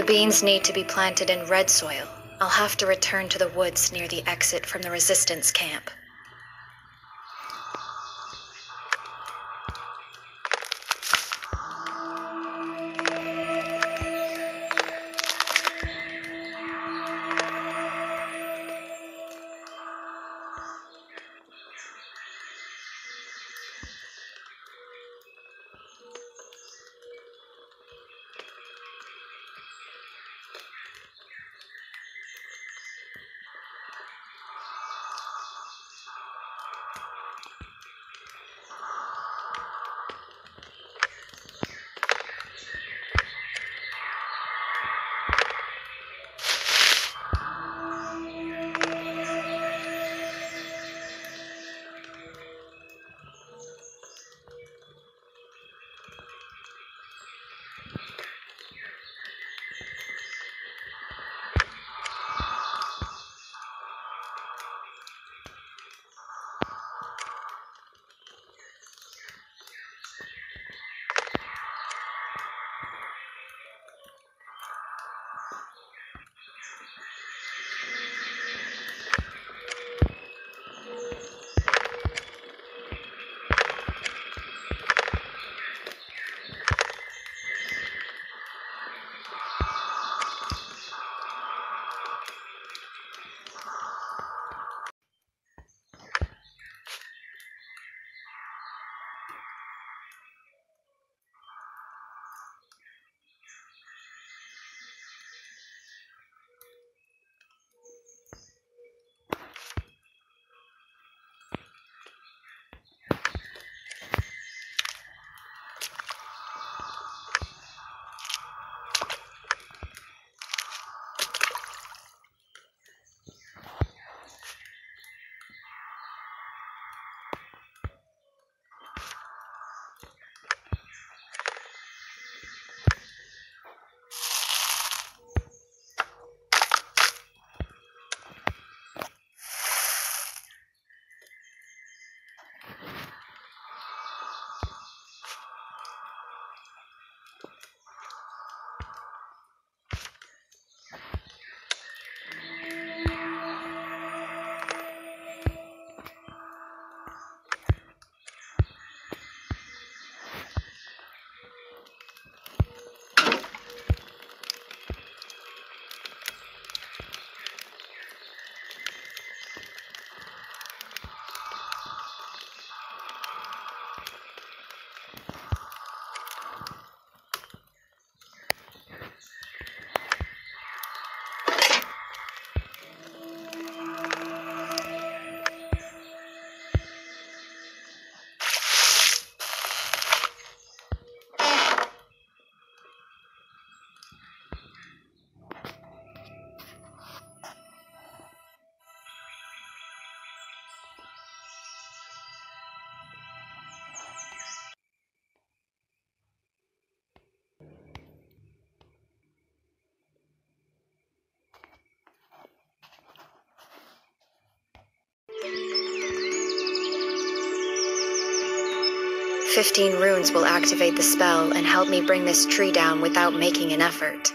The beans need to be planted in red soil. I'll have to return to the woods near the exit from the resistance camp. Fifteen runes will activate the spell and help me bring this tree down without making an effort.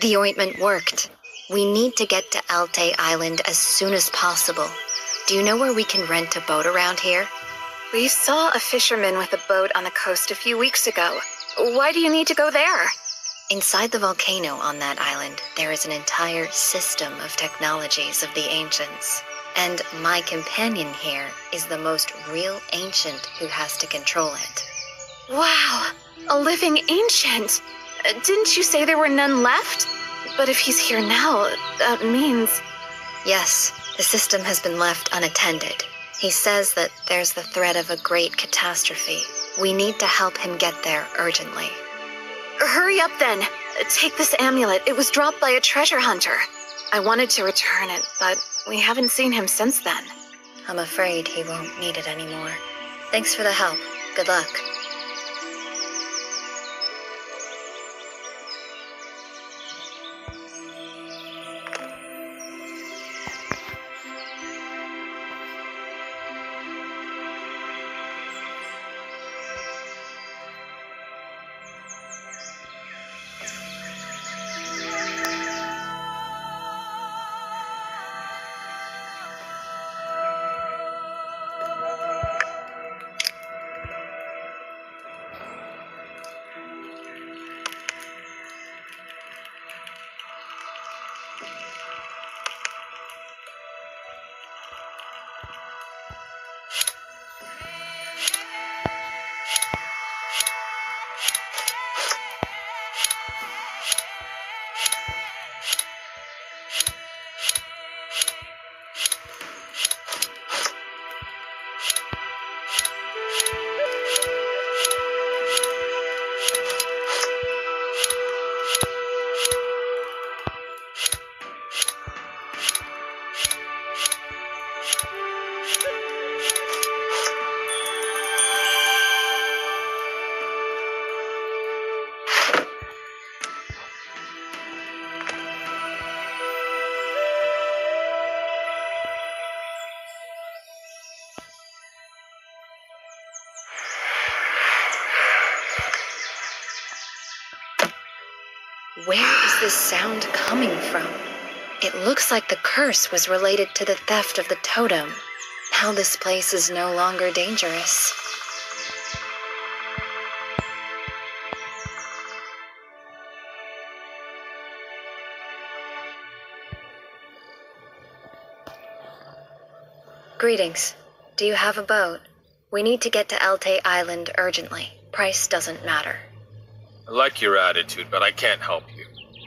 The ointment worked. We need to get to Alte Island as soon as possible. Do you know where we can rent a boat around here? We saw a fisherman with a boat on the coast a few weeks ago. Why do you need to go there? Inside the volcano on that island, there is an entire system of technologies of the ancients. And my companion here is the most real ancient who has to control it. Wow, a living ancient. Didn't you say there were none left? But if he's here now, that means. Yes, the system has been left unattended. He says that there's the threat of a great catastrophe. We need to help him get there urgently. Hurry up then. Take this amulet. It was dropped by a treasure hunter. I wanted to return it, but we haven't seen him since then. I'm afraid he won't need it anymore. Thanks for the help. Good luck. Where is this sound coming from? It looks like the curse was related to the theft of the totem. Now this place is no longer dangerous. Greetings. Do you have a boat? We need to get to Elte Island urgently. Price doesn't matter. I like your attitude, but I can't help you.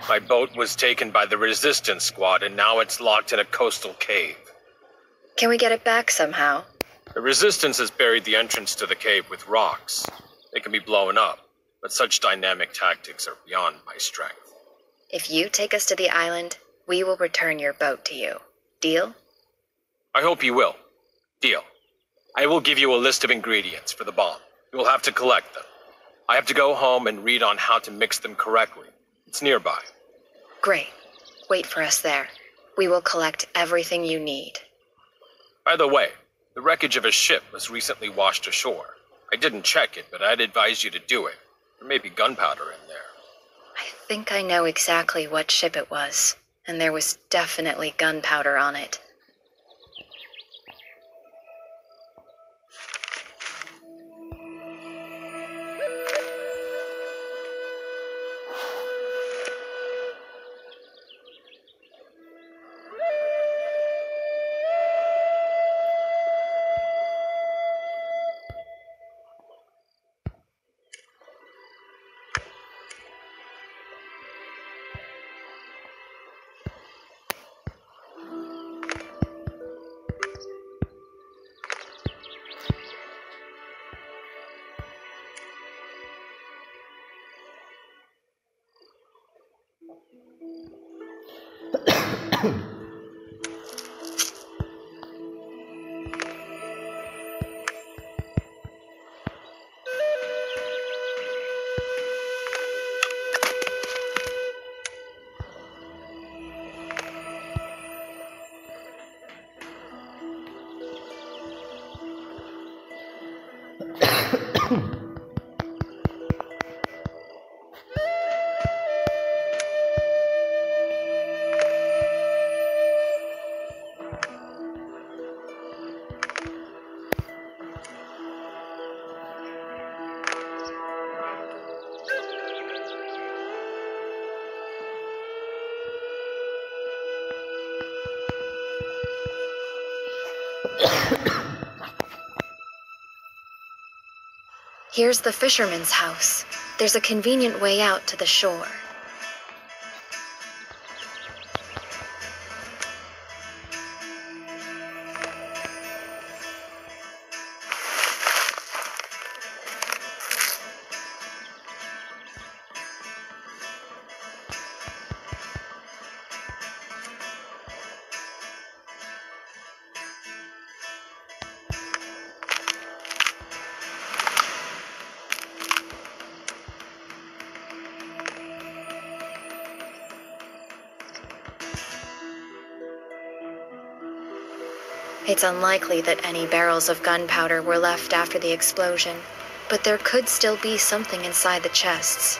My boat was taken by the resistance squad, and now it's locked in a coastal cave. Can we get it back somehow? The resistance has buried the entrance to the cave with rocks. It can be blown up, but such dynamic tactics are beyond my strength. If you take us to the island, we will return your boat to you. Deal? I hope you will. Deal. I will give you a list of ingredients for the bomb. You will have to collect them. I have to go home and read on how to mix them correctly. It's nearby. Great. Wait for us there. We will collect everything you need. By the way, the wreckage of a ship was recently washed ashore. I didn't check it, but I'd advise you to do it. There may be gunpowder in there. I think I know exactly what ship it was, and there was definitely gunpowder on it. Ahem. Here's the fisherman's house. There's a convenient way out to the shore. It's unlikely that any barrels of gunpowder were left after the explosion, but there could still be something inside the chests.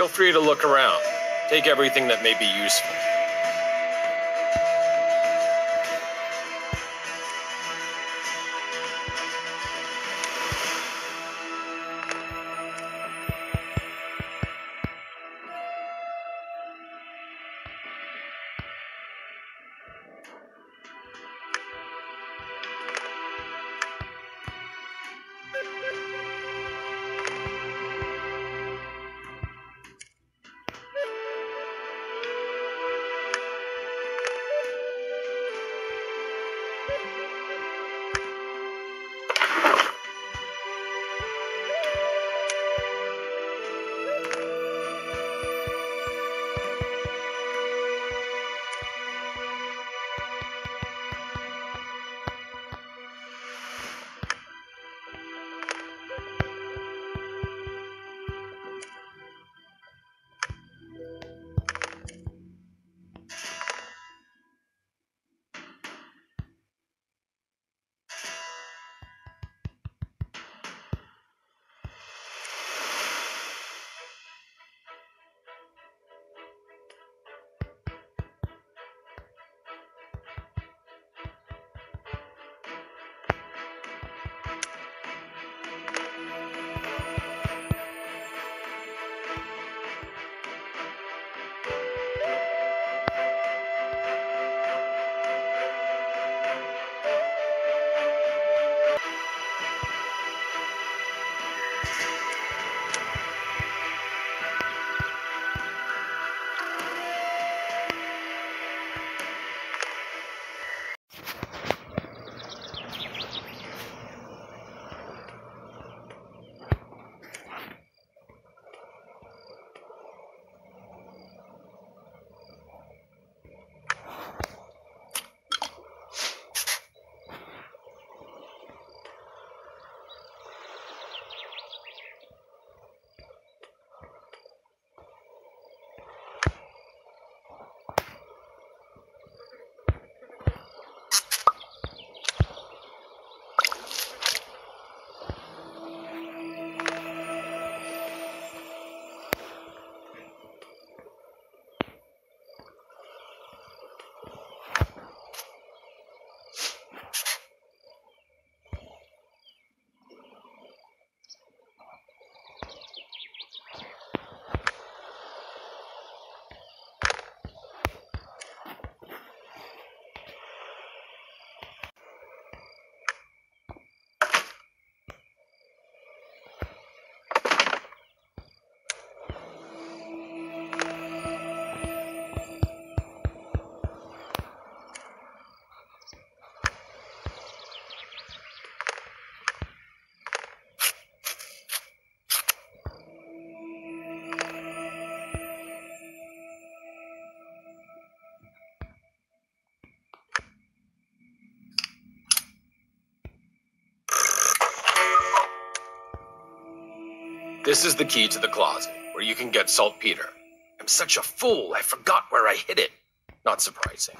Feel free to look around. Take everything that may be useful. This is the key to the closet, where you can get saltpeter. I'm such a fool, I forgot where I hid it. Not surprising.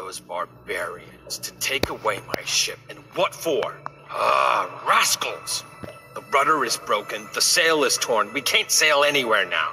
Those barbarians to take away my ship. And what for? Ah, rascals! The rudder is broken, the sail is torn, we can't sail anywhere now.